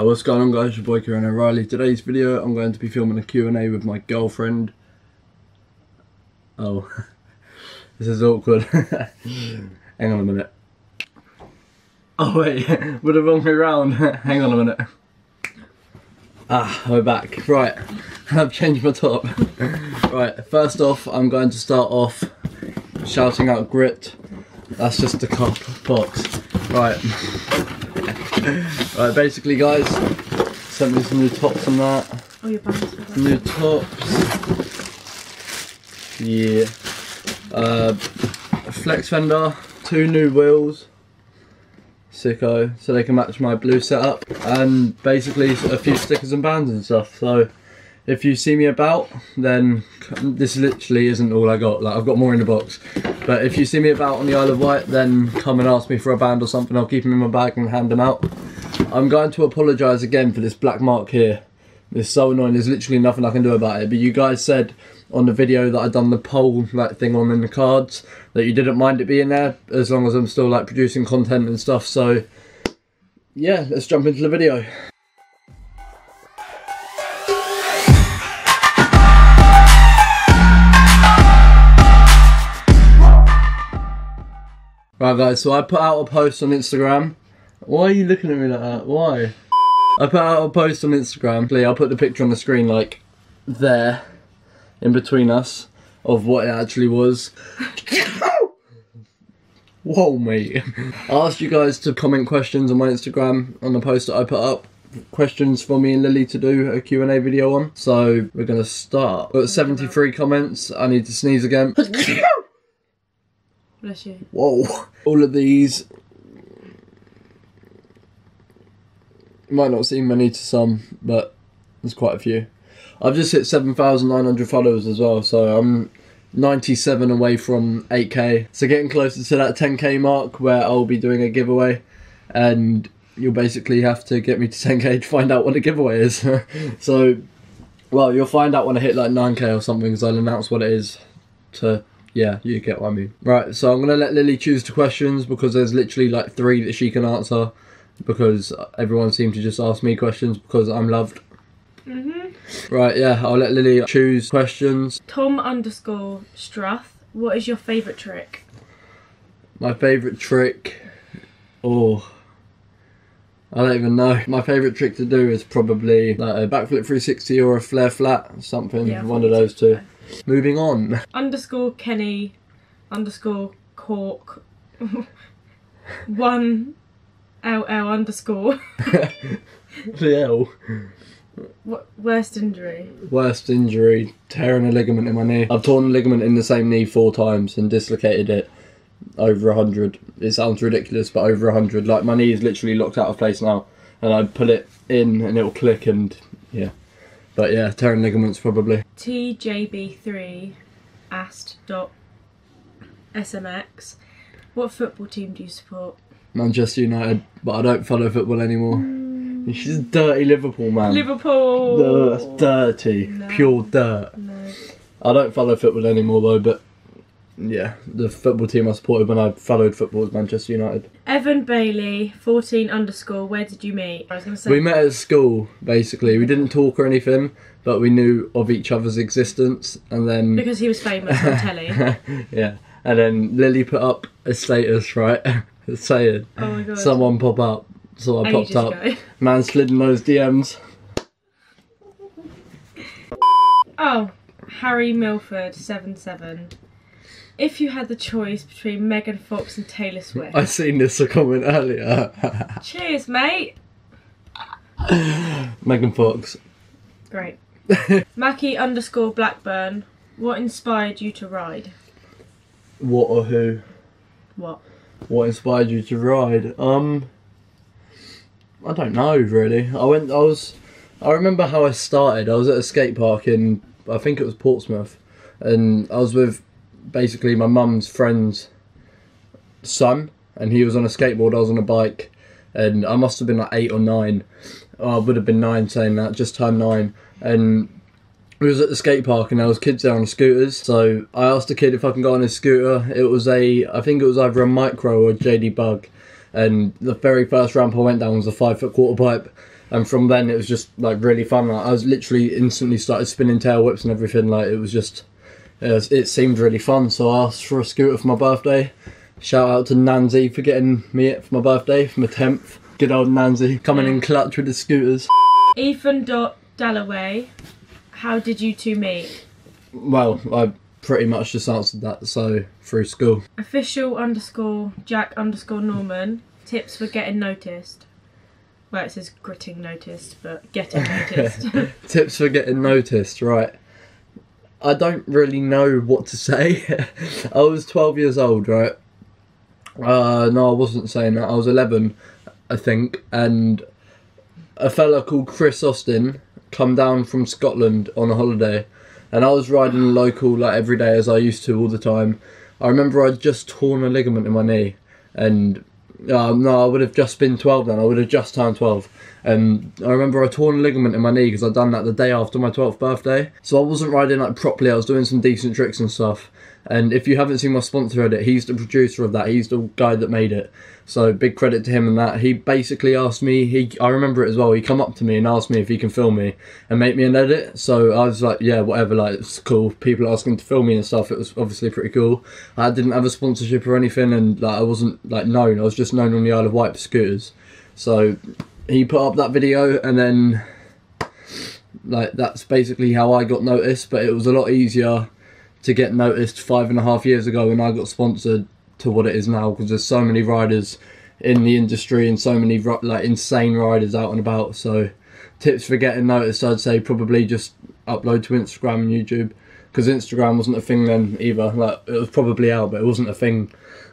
Hi, what's going on guys, your boy Kieran O'Reilly. Today's video I'm going to be filming a Q&A with my girlfriend. Oh, this is awkward. Hang on a minute. Oh wait, would have wrong way round. Hang on a minute. Ah, we're back. Right, I've changed my top. right, first off I'm going to start off shouting out grit. That's just the cup box. Right. Right, basically, guys, sent me some new tops and that. Oh, your bands. New tops. Yeah. Uh, flex fender, two new wheels. Sicko, so they can match my blue setup. And basically a few stickers and bands and stuff. So if you see me about, then this literally isn't all I got. Like I've got more in the box. But if you see me about on the Isle of Wight, then come and ask me for a band or something. I'll keep them in my bag and hand them out. I'm going to apologise again for this black mark here. It's so annoying. There's literally nothing I can do about it. But you guys said on the video that I'd done the poll like thing on in the cards that you didn't mind it being there as long as I'm still like producing content and stuff. So yeah, let's jump into the video. Right guys, so I put out a post on Instagram. Why are you looking at me like that? Why? I put out a post on Instagram. I'll put the picture on the screen like there, in between us, of what it actually was. Whoa, mate. I asked you guys to comment questions on my Instagram on the post that I put up. Questions for me and Lily to do a Q&A video on. So we're going to start. Got 73 comments. I need to sneeze again. Bless you. Whoa. All of these might not seem many to some, but there's quite a few. I've just hit 7,900 followers as well, so I'm 97 away from 8k. So getting closer to that 10k mark where I'll be doing a giveaway and you'll basically have to get me to 10k to find out what the giveaway is. so, well, you'll find out when I hit like 9k or something because I'll announce what it is to yeah, you get what I mean. Right, so I'm going to let Lily choose the questions because there's literally like three that she can answer because everyone seemed to just ask me questions because I'm loved. Mm-hmm. Right, yeah, I'll let Lily choose questions. Tom underscore Struth. What is your favourite trick? My favourite trick. Oh. I don't even know. My favourite trick to do is probably like a backflip 360 or a flare flat, something, Yeah, one of those two. Moving on. Underscore Kenny underscore Cork. One LL underscore. the L. What worst injury? Worst injury, tearing a ligament in my knee. I've torn a ligament in the same knee four times and dislocated it over a hundred. It sounds ridiculous, but over a hundred. Like my knee is literally locked out of place now, and I pull it in and it'll click and yeah. But yeah, tearing ligaments probably. TJB3 ast dot SMX. What football team do you support? Manchester United, but I don't follow football anymore. Mm. She's dirty Liverpool man. Liverpool. That's dirty, No. pure dirt. No. I don't follow football anymore though, but yeah, the football team I supported when I followed football was Manchester United. Evan Bailey, 14 underscore. Where did you meet? I was going to say. We met at school, basically. We didn't talk or anything, but we knew of each other's existence. And then, Because he was famous on telly. yeah, and then Lily put up a status, right, saying, Oh my god. "Someone pop up." So I Ages popped up. ago. Man slid in those DMs. Oh, Harry Milford, 7 If you had the choice between Megan Fox and Taylor Swift. I seen this a comment earlier. Cheers, mate. Megan Fox. Great. Mackie underscore Blackburn. What inspired you to ride? What or who? What? What inspired you to ride? Um, I don't know really. I went. I was. I remember how I started. I was at a skate park in. I think it was Portsmouth, and I was with basically my mum's friend's son, and he was on a skateboard. I was on a bike, and I must have been like eight or nine. Oh, I would have been nine saying that. Just turned nine, and we was at the skate park and there was kids there on scooters. So I asked a kid if I can go on his scooter. It was a, I think it was either a micro or a JD Bug, and the very first ramp I went down was a five foot quarter pipe, and from then it was just like really fun. Like, I was literally instantly started spinning tail whips and everything. Like it was just, it, was, it seemed really fun. So I asked for a scooter for my birthday. Shout out to Nancy for getting me it for my birthday for my tenth. Good old Nancy coming in clutch with the scooters. Ethan dot Dalloway. How did you two meet? Well, I pretty much just answered that. So through school. Official underscore Jack underscore Norman. Tips for getting noticed. Well, it says gritting noticed, but getting noticed. Tips for getting noticed, right? I don't really know what to say. I was 12 years old, right? Uh, no, I wasn't saying that. I was 11, I think, and a fella called Chris Austin come down from Scotland on a holiday, and I was riding local like every day as I used to all the time. I remember I'd just torn a ligament in my knee, and uh, no, I would have just been 12 then. I would have just turned 12. And I remember I torn a ligament in my knee because I'd done that the day after my 12th birthday. So I wasn't riding like properly. I was doing some decent tricks and stuff. And if you haven't seen my sponsor edit, he's the producer of that. He's the guy that made it. So big credit to him and that. He basically asked me. He I remember it as well. He come up to me and asked me if he can film me and make me an edit. So I was like, yeah, whatever. Like it's cool. People asking to film me and stuff. It was obviously pretty cool. I didn't have a sponsorship or anything, and like I wasn't like known. I was just known on the Isle of Wight for scooters. So he put up that video and then like that's basically how I got noticed. But it was a lot easier to get noticed five and a half years ago when I got sponsored to what it is now because there's so many riders in the industry and so many like insane riders out and about. So tips for getting noticed, I'd say probably just upload to Instagram and YouTube because Instagram wasn't a thing then either. Like it was probably out, but it wasn't a thing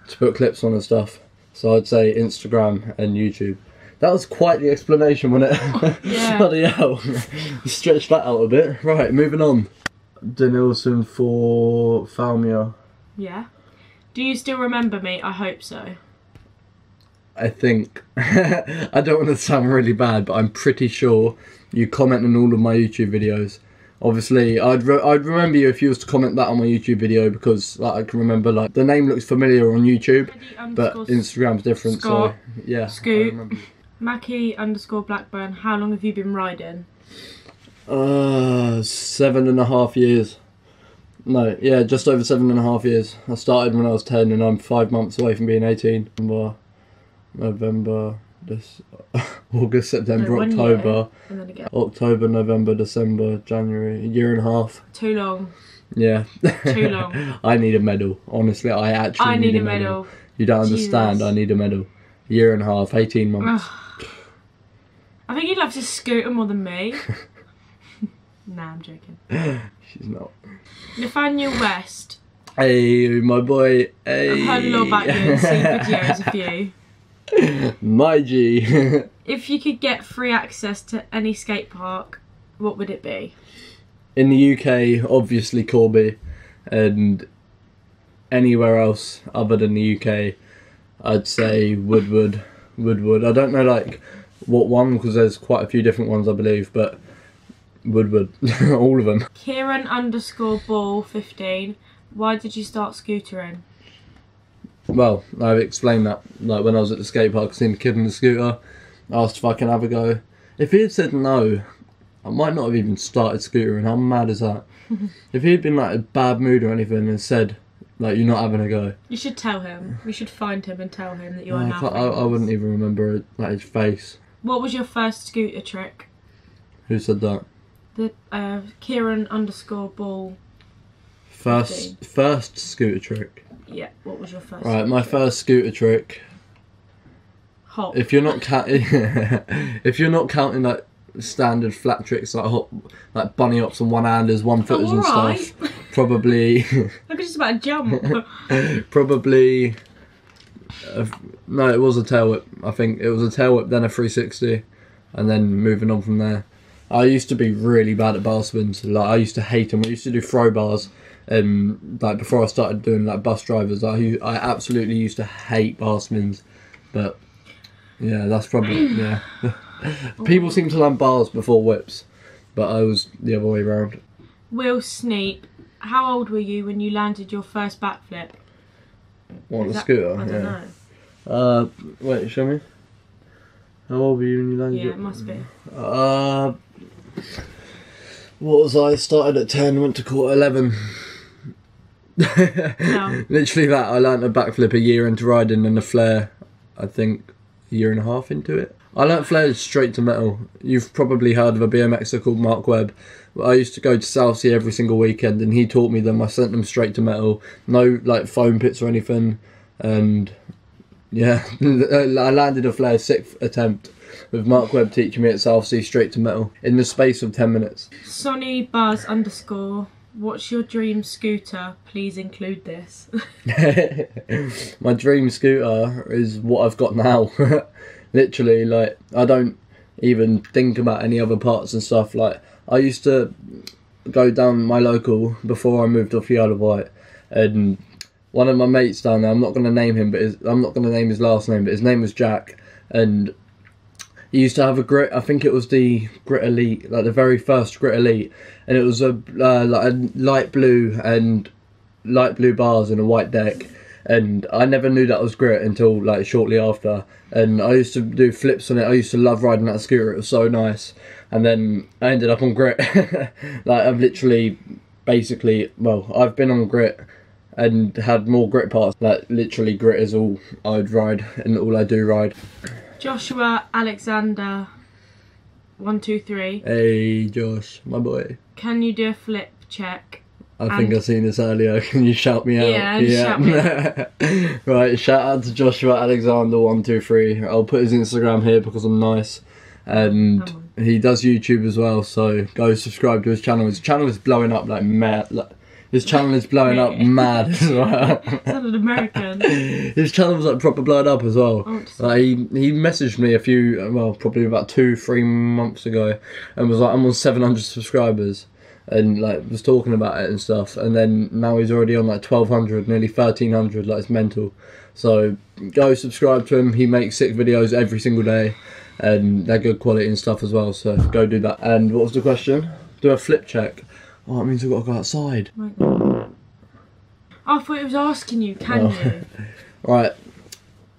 to put clips on and stuff. So I'd say Instagram and YouTube. That was quite the explanation, wasn't it? Yeah. Bloody hell. Stretch that out a bit. Right, moving on. Denilson for Falmia. yeah. Do you still remember me? I hope so. I think. I don't want to sound really bad, but I'm pretty sure you comment on all of my YouTube videos. Obviously, I'd re- I'd remember you if you was to comment that on my YouTube video because like I can remember like the name looks familiar on YouTube, but Instagram's different. Scott. So yeah, Scoot. Mackie underscore Blackburn. How long have you been riding? Uh, seven and a half years. No, yeah, just over seven and a half years. I started when I was ten, and I'm five months away from being eighteen. November, November, this August, September, No, October, And then again. October, November, December, January, a year and a half. Too long. Yeah. Too long. I need a medal. Honestly, I actually I need a medal. You don't understand. Jesus. I need a medal. Year and a half, eighteen months. I think he loves his scooter more than me. nah, I'm joking. She's not. Nathaniel West. Hey, my boy. Hey. I've heard a lot about you and seen videos of you. My G. If you could get free access to any skate park, what would it be? In the UK, obviously Corby, and anywhere else other than the UK, I'd say Woodward. Woodward. I don't know like what one because there's quite a few different ones I believe, but Woodward, all of them. Kieran underscore ball 15. Why did you start scootering? Well, I've explained that. Like when I was at the skate park, seen the kid on the scooter, asked if I can have a go. If he had said no, I might not have even started scootering. How mad is that? if he had been like a bad mood or anything and said like you're not having a go, You should tell him. We should find him and tell him that you are I, can't- I, I wouldn't even remember like his face. What was your first scooter trick? Who said that? The uh, Kieran underscore ball. First, first scooter trick. Yeah. What was your first? Right, my first scooter trick. Hop. If you're not counting, if you're not counting like standard flat tricks like hop, like bunny hops and one handers, one footers and alright. stuff, probably, I could just about a jump. probably. Uh, no, it was a tail whip. I think it was a tail whip, then a 360, and then moving on from there. I used to be really bad at bar spins. Like I used to hate them. I used to do throw bars, and like before I started doing like bus drivers, I I absolutely used to hate bar spins. But yeah, that's probably yeah. People seem to land bars before whips, but I was the other way around. Will Sneap. How old were you when you landed your first backflip? On Is a that- scooter, I don't yeah. know. Uh, wait, show me. How old were you when you landed? Yeah, it must be. Uh, what was I? Started at 10, went to quarter 11. No. Literally that. I learnt a backflip a year into riding and a flare, I think, a year and a half into it. I learnt flares straight to metal. You've probably heard of a BMXer called Mark Webb. I used to go to Southsea every single weekend and he taught me them. I sent them straight to metal. No like foam pits or anything. And yeah, I landed a flare sixth attempt with Mark Webb teaching me at Southsea straight to metal in the space of 10 minutes. Sonny Buzz underscore. What's your dream scooter? Please include this. My dream scooter is what I've got now. Literally, like I don't even think about any other parts and stuff. Like I used to go down my local before I moved off the Isle of Wight, and one of my mates down there. I'm not going to name him, but his, I'm not going to name his last name, but his name was Jack, and he used to have a grit. I think it was the Grit Elite, like the very first Grit Elite, and it was a uh, like a light blue and light blue bars and a white deck. And I never knew that was grit until like shortly after. And I used to do flips on it. I used to love riding that scooter. It was so nice. And then I ended up on grit. like I've literally, basically, well, I've been on grit and had more grit parts. Like literally, grit is all I'd ride and all I do ride. Joshua Alexander. One two three. Hey Josh, my boy. Can you do a flip check? I think I've seen this earlier. Can you shout me out? Yeah, shout me right, shout out to Joshua Alexander one two three. I'll put his Instagram here because I'm nice, and Oh. he does YouTube as well. So go subscribe to his channel. His channel is blowing up like mad. Like, his channel is blowing up mad as well. Sounded American. his channel was like proper blowing up as well. I want to see. Like he, he messaged me a few, well, probably about two, three months ago, and was like, "I'm on 700 subscribers," and like was talking about it and stuff. And then now he's already on like 1200, nearly 1300. Like it's mental. So go subscribe to him. He makes sick videos every single day, and they're good quality and stuff as well. So go do that. And what was the question? Do a flip check. Oh, it means I've got to go outside. My God. I thought it was asking you, can Oh. you? Right,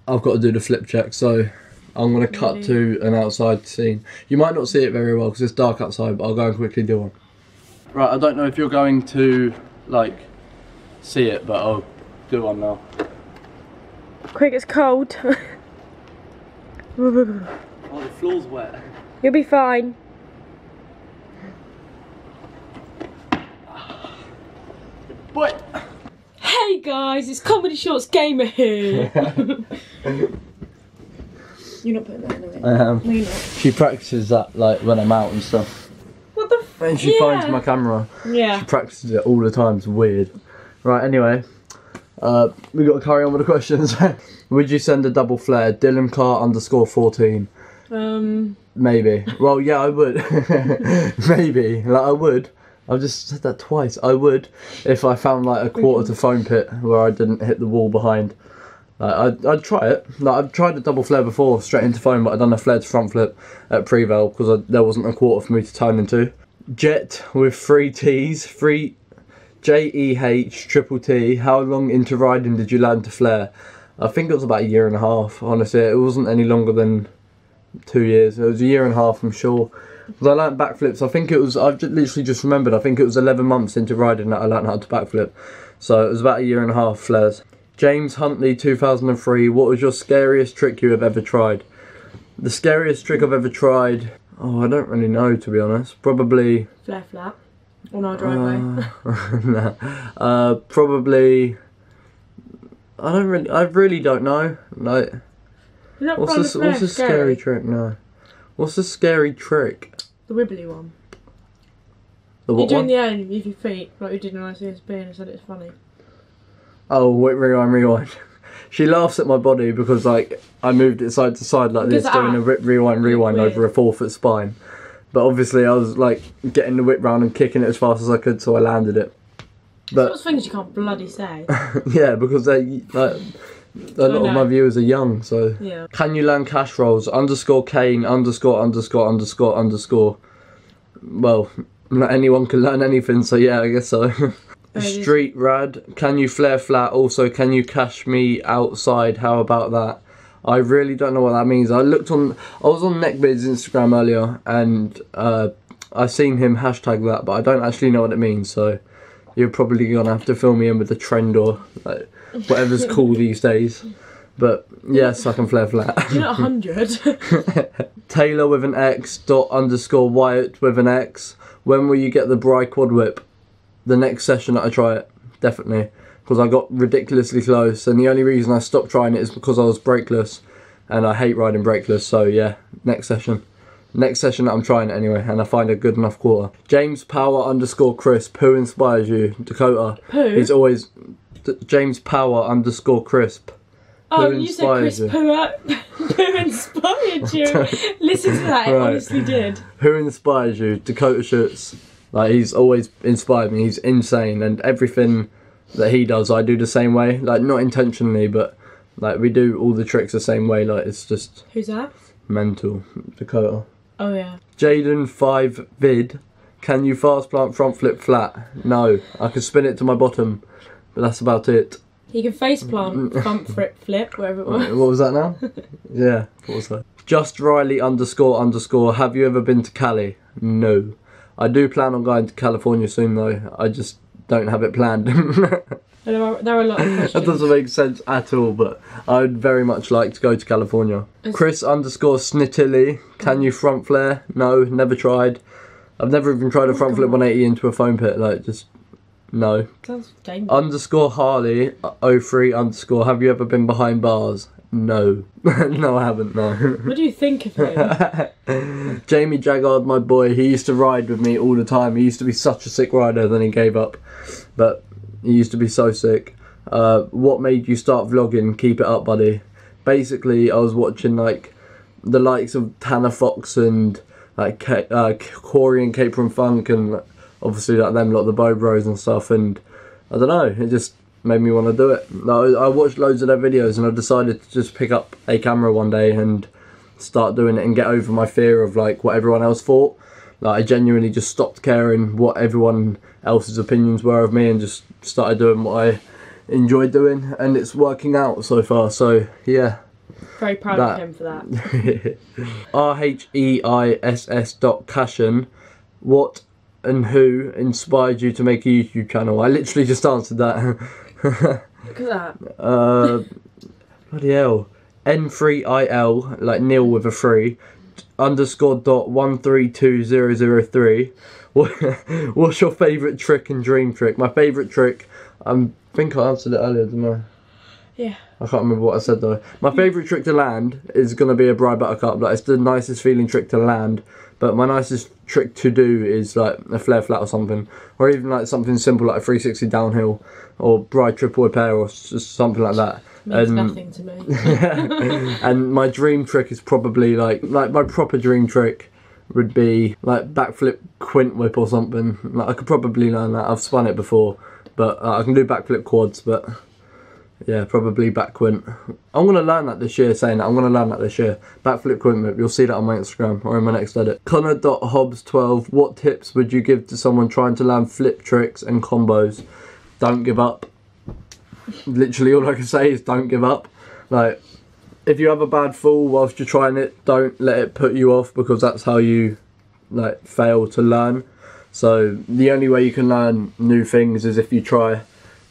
I've got to do the flip check, so I'm going to cut Really? to an outside scene. You might not see it very well because it's dark outside, but I'll go and quickly do one. Right, I don't know if you're going to, like, see it, but I'll do one now. Quick, it's cold. Oh, the floor's wet. You'll be fine. What? Hey guys, it's Comedy Shorts Gamer here. You're not putting that in the I am. No, you're not. She practices that, like, when I'm out and stuff. What the f- And she Yeah. finds my camera. Yeah. She practices it all the time, it's weird. Right, anyway, uh, we got to carry on with the questions. Would you send a double flare? Dylan Clark underscore 14. Um, Maybe. Well, yeah, I would. Maybe. Like, I would. I've just said that twice. I would if I found like a quarter to foam pit where I didn't hit the wall behind. Like, I'd, I'd try it. Like, I've tried a double flare before, straight into foam, but I'd done a flare to front flip at Preval because there wasn't a quarter for me to turn into. Jet with three T's, three J E H triple T. How long into riding did you learn to flare? I think it was about a year and a half. Honestly, it wasn't any longer than two years. It was a year and a half, I'm sure. Because I learnt backflips. I think it was. I've literally just remembered. I think it was 11 months into riding that I learnt how to backflip. So it was about a year and a half flares. James Huntley, 2003. What was your scariest trick you have ever tried? The scariest trick I've ever tried. Oh, I don't really know to be honest. Probably. flare flat on our driveway. Uh, no. uh, probably. I don't really. I really don't know. Like, what's the What's a scary trick? No. What's the scary trick? The wibbly one. The You're what doing one? the end with your feet, like you did in ICSB, and I said it's funny. Oh, wait, rewind, rewind. She laughs at my body because like I moved it side to side like this, Because, doing ah, a rip, rewind, rewind weird. over a four foot spine. But obviously, I was like getting the whip round and kicking it as fast as I could, so I landed it. But Those things you can't bloody say. yeah, because they like a lot of my viewers are young, so. Yeah. Can you learn cash rolls? Underscore Kane, underscore, underscore, underscore, underscore. Well, not anyone can learn anything, so yeah, I guess so. Street Rad, can you flare flat? Also, can you cash me outside? How about that? I really don't know what that means. I looked on, I was on Neckbeard's Instagram earlier, and uh, I seen him hashtag that, but I don't actually know what it means. So you're probably gonna have to fill me in with the trend or like, whatever's cool these days. But yeah, suck and flare flat. You're not 100. Taylor with an X dot underscore Wyatt with an X. When will you get the Bry quad whip? The next session that I try it, definitely, because I got ridiculously close, and the only reason I stopped trying it is because I was brakeless, and I hate riding brakeless. So yeah, next session. Next session I'm trying it anyway, and I find a good enough quarter. James Power underscore Crisp. Who inspires you? Dakota. Who? He's always James Power underscore Crisp. oh, who you said Chris Poo, Poo inspired you. Listen to that, it Right. honestly did. Who inspires you? Dakota Schutz. Like he's always inspired me. He's insane, and everything that he does, I do the same way. Like not intentionally, but like we do all the tricks the same way. Like it's just Who's that? mental. Dakota. Oh, yeah. Jaden five vid. Can you fast plant front flip flat? No, I can spin it to my bottom, but that's about it. He can face plant, mm. bump, flip, flip, wherever it was. What was. that now? yeah, what was that? Just Riley underscore underscore. Have you ever been to Cali? No. I do plan on going to California soon though. I just don't have it planned. that There are, there are a lot of questions. doesn't make sense at all, but I would very much like to go to California. Is- Chris underscore Snittilly. Can mm. you front flare? No, never tried. I've never even tried a Oh, front flip 180 into a foam pit. Like, just no. Sounds dangerous. Underscore Harley 03 underscore. Have you ever been behind bars? No. no, I haven't. No. what do you think of him? Jamie Jaggard, my boy, he used to ride with me all the time. He used to be such a sick rider, then he gave up. But he used to be so sick. Uh, what made you start vlogging? Keep it up, buddy. Basically, I was watching like the likes of Tanner Fox and like K- uh, Corey and Caper and Funk, and obviously like them, lot the Bow Bros and stuff. And I don't know, it just made me want to do it. No, I watched loads of their videos, and I decided to just pick up a camera one day and start doing it and get over my fear of like what everyone else thought. Like I genuinely just stopped caring what everyone else's opinions were of me and just started doing what I enjoyed doing and it's working out so far. So yeah. Very proud That- of him for that. R H E I S S dot Cashin. What and who inspired you to make a YouTube channel? I literally just answered that. Look at that. Uh, bloody hell. N3IL, like Neil with a 3, underscore dot 132003. What, what's your favourite trick and dream trick? My favourite trick, I think I answered it earlier, didn't I? Yeah. I can't remember what I said though. My favourite trick to land is going to be a Bry Buttercup. Like, it's the nicest feeling trick to land. But my nicest trick to do is like a flare flat or something. Or even like something simple like a 360 downhill. Or Bry triple repair or something like that. Means And- nothing to me. and my dream trick is probably like like my proper dream trick would be like backflip quint whip or something. Like I could probably learn that. I've spun it before, but uh, I can do backflip quads. But yeah, probably back. I'm gonna learn that this year. Saying that I'm gonna learn that this year. Backflip quint. You'll see that on my Instagram or in my next edit. Connor.Hobbs12. What tips would you give to someone trying to learn flip tricks and combos? Don't give up. Literally, all I can say is don't give up. Like if you have a bad fall whilst you're trying it, don't let it put you off because that's how you like fail to learn. So the only way you can learn new things is if you try,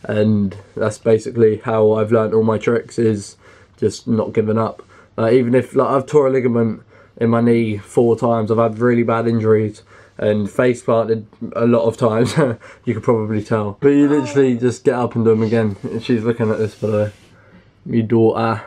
and that's basically how I've learned all my tricks is just not giving up. Like even if like I've tore a ligament in my knee four times, I've had really bad injuries and face planted a lot of times. you could probably tell, but you literally just get up and do them again. She's looking at this the. Me daughter.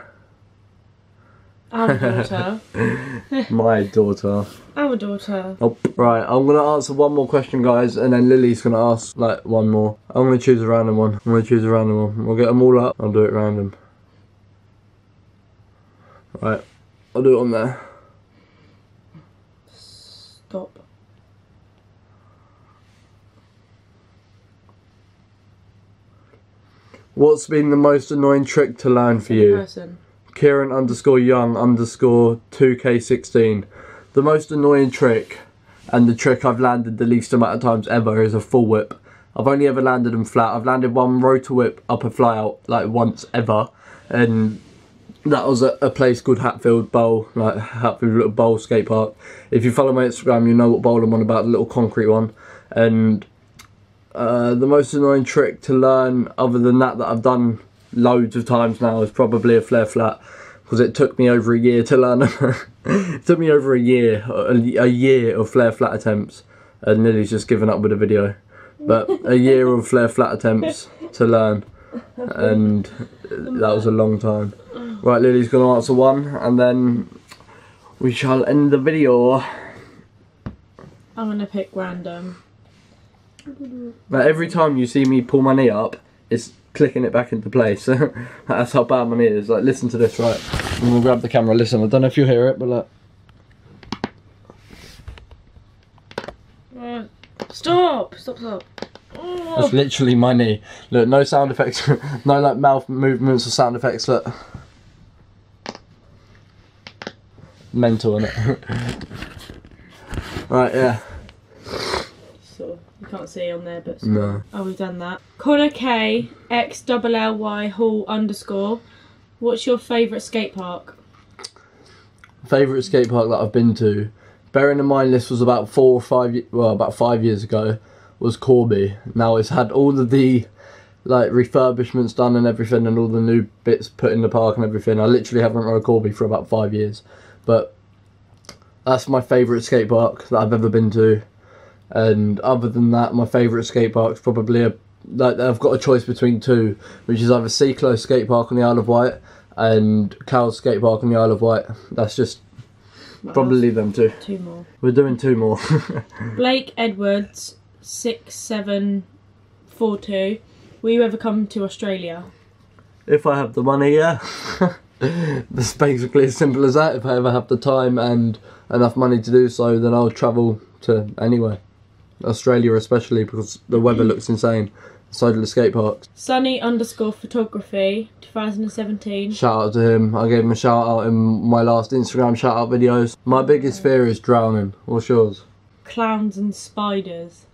A daughter. My daughter. A daughter. Oh, right. I'm gonna answer one more question, guys, and then Lily's gonna ask like one more. I'm gonna choose a random one. I'm gonna choose a random one. We'll get them all up. I'll do it random. Right. I'll do it on there. Stop. What's been the most annoying trick to learn for you? Person. Kieran underscore young underscore 2k16. The most annoying trick, and the trick I've landed the least amount of times ever, is a full whip. I've only ever landed them flat. I've landed one rotor whip up a fly out like once ever, and that was a, a place called Hatfield Bowl, like Hatfield Little Bowl Skate Park. If you follow my Instagram, you know what bowl I'm on about, the little concrete one. And uh, the most annoying trick to learn, other than that, that I've done loads of times now, is probably a flare flat. Because it took me over a year to learn. it took me over a year, a, a year of flare flat attempts. And Lily's just given up with the video. But a year of flare flat attempts to learn. And that was a long time. Right, Lily's going to answer one, and then we shall end the video. I'm gonna pick random. But every time you see me pull my knee up, it's clicking it back into place. That's how bad my knee is. Like, listen to this, right? I'm gonna grab the camera. Listen, I don't know if you hear it, but look. Stop! Stop! Stop! Oh. That's literally my knee. Look, no sound effects, no like mouth movements or sound effects. Look, mental in it. right, yeah. Can't see on there, but No. oh, we've done that. Connor K X double L Y Hall underscore. What's your favourite skate park? Favourite skate park that I've been to, bearing in mind this was about four or five, well, about five years ago, was Corby. Now it's had all of the like refurbishments done and everything, and all the new bits put in the park and everything. I literally haven't rode Corby for about five years, but that's my favourite skate park that I've ever been to. And other than that, my favourite skate park's probably a like I've got a choice between two, which is either Seaclose Skate Park on the Isle of Wight and Cowes Skate Park on the Isle of Wight. That's just What probably them two. two more. We're doing two more. Blake Edwards six seven four two. Will you ever come to Australia? if I have the money, yeah. That's basically as simple as that. If I ever have the time and enough money to do so, then I'll travel to anywhere. Australia especially because the weather looks insane. Side of the skate parks. Sunny underscore photography 2017. Shout out to him. I gave him a shout out in my last Instagram shout out videos. My biggest fear is drowning. What's yours? Clowns and spiders.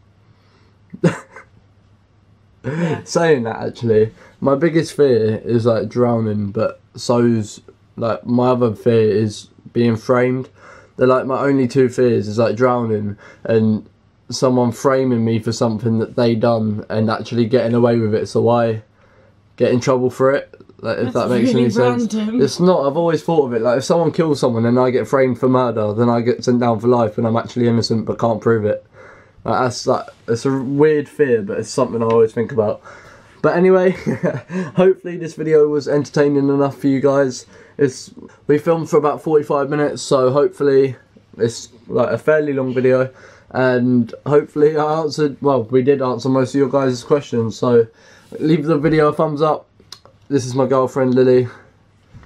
Saying that actually, my biggest fear is like drowning, but so's like my other fear is being framed. They're like my only two fears is like drowning and someone framing me for something that they done and actually getting away with it. So I get in trouble for it. Like, if That's that makes really any sense. random. It's not. I've always thought of it like if someone kills someone and I get framed for murder, then I get sent down for life and I'm actually innocent but can't prove it. Like, that's like it's a weird fear, but it's something I always think about. But anyway, hopefully this video was entertaining enough for you guys. It's we filmed for about 45 minutes, so hopefully it's like a fairly long video. And hopefully I answered, well, we did answer most of your guys' questions. So leave the video a thumbs up. This is my girlfriend Lily.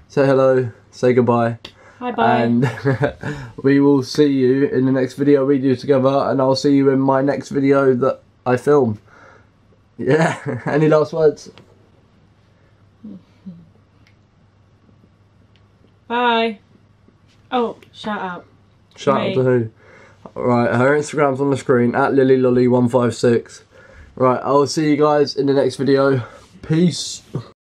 Say hello, say goodbye. Hi bye. And we will see you in the next video we do together, and I'll see you in my next video that I film. Yeah, any last words? Bye. Oh, shout out. Shout Me. out to who? Right, her Instagram's on the screen at lillylolly156. Right, I'll see you guys in the next video. Peace.